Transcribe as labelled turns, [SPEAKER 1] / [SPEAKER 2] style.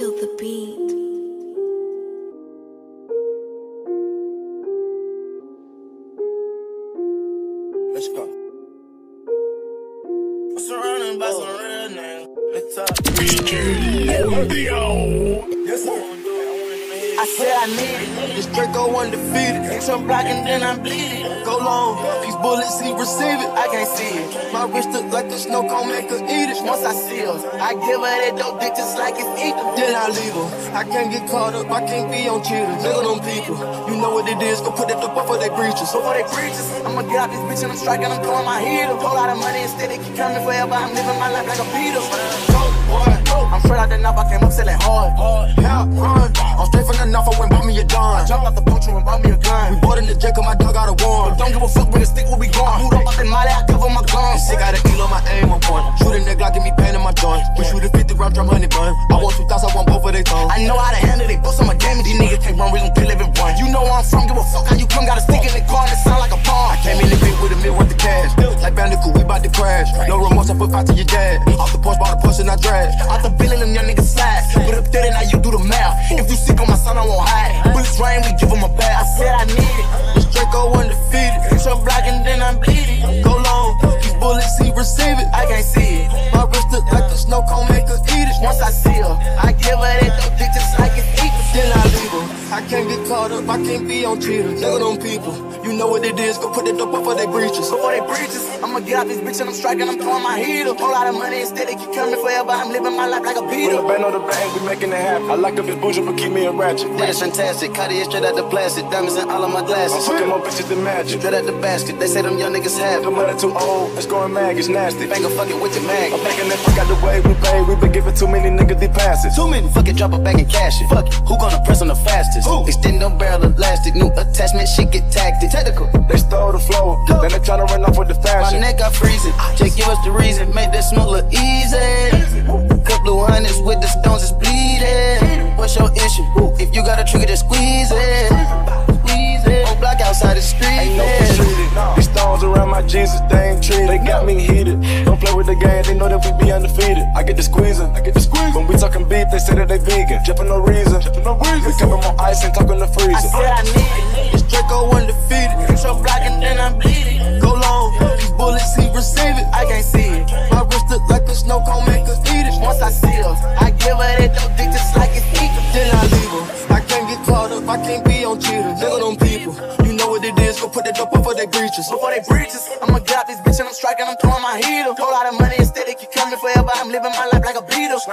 [SPEAKER 1] Kill the
[SPEAKER 2] beat.
[SPEAKER 3] Let's go. I'm
[SPEAKER 4] surrounded by some real niggas. Let's talk.
[SPEAKER 1] We kill the old. Yes, sir.
[SPEAKER 4] I said I need it. This Draco undefeated. I'm blocking, then I'm bleeding. Go long. These bullets, he receive it. I can't see it. My wrist look like the snow cone, make her eat it. Once I see her, I give her that dope dick just like it's eating. Then I leave her. I can't get caught up. I can't be on cheaters. Nigga, them people. You know what it is. Go put it up before they breaches. Before they breaches. I'ma get out this bitch and I'm striking. I'm throwing my heater. Whole lot of money instead. They keep coming forever. I'm living my life like a Peter. I'm straight out the knife. I came up selling hard. Yeah, run. I'm straight from the knife. I went bought me a dime. Jumped out the poacher and bought me a gun. We bought in the 'cause my dog got a warrant. Don't give a fuck when the stick will be gone. Boot up out the molly, I cover my guns. Sick out of kilo, my aim on point. Shooting that Glock, give me pain in my joint. We shoot a 50 round drum, honey bun. I want two thoughts, I want both of they thumbs. I know how to handle it, bust on my game, these niggas can't run, we gon' kill everyone. You know where I'm from, give a fuck how you come, got a stick in the car and No remorse, I put five to your dad. Off the porch, bought a push and I drag. Out the billing, them young niggas slide. Put up 30, now you do the math. If you sick on my son, I won't hide. Bullets rain, we give him a bath. I said I need it. This Draco undefeated. I'm blocking, then I'm bleeding. Go long. These bullets, he receive it. I can't see it. My wrist look like the snow cone, can't get caught up, I can't be on cheaters. Nigga, them people. You know what it is, go put it up before they breaches. Before they breaches, I'ma get out this bitch and I'm striking, I'm throwing my heater. Whole lot of money instead, they keep coming forever. I'm living my life like a
[SPEAKER 5] Put
[SPEAKER 4] beater.
[SPEAKER 5] a band on the bang, we making it happen. I like up bitch bougie, but keep me a ratchet.
[SPEAKER 3] Yeah, it's fantastic. Cartier straight out the plastic. Diamonds in all of my glasses.
[SPEAKER 5] I'm
[SPEAKER 3] glasses.
[SPEAKER 5] fucking more bitches than magic.
[SPEAKER 3] Straight out the basket. They say them young niggas have
[SPEAKER 5] The
[SPEAKER 3] it.
[SPEAKER 5] money too old, it's going mag, it's nasty.
[SPEAKER 3] Finger fucking with the mag.
[SPEAKER 5] I'm making that fuck out the way we pay. We been giving too many the passes.
[SPEAKER 3] Too many. Fuck it, drop it back and cash it. Fuck it. Who gonna press on the fastest?
[SPEAKER 5] Who?
[SPEAKER 3] Extend them barrel elastic. New attachment, shit get tactic. Technical.
[SPEAKER 5] They stole the flow, then they tryna run off with the fashion.
[SPEAKER 3] My neck got freezing. Just give us the reason. Make that smoke look easy. Couple of hundreds with the stones is bleeding. What's your issue? If you got a trigger, just squeeze it. Squeeze it. On block outside the street.
[SPEAKER 5] Ain't no my Jesus, they ain't treated. They got me heated. Don't play with the game, they know that we be undefeated. I get the squeezing, I get the squeezing. When we talking beef, they say that they vegan. Just for no reason. No reason. We coming on ice and talking the freezer.
[SPEAKER 4] I said I need it. This Draco undefeated. I'm blocking, breaches. Oh, Before they breaches, I'ma get out this bitch and I'm striking. I'm throwing my heater. Whole lot of money instead. They keep coming forever. I'm living my life like a
[SPEAKER 1] Beatles.